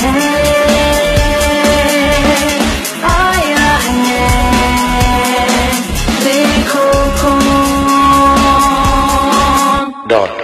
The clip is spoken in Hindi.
हम आया देखो कौन। डॉट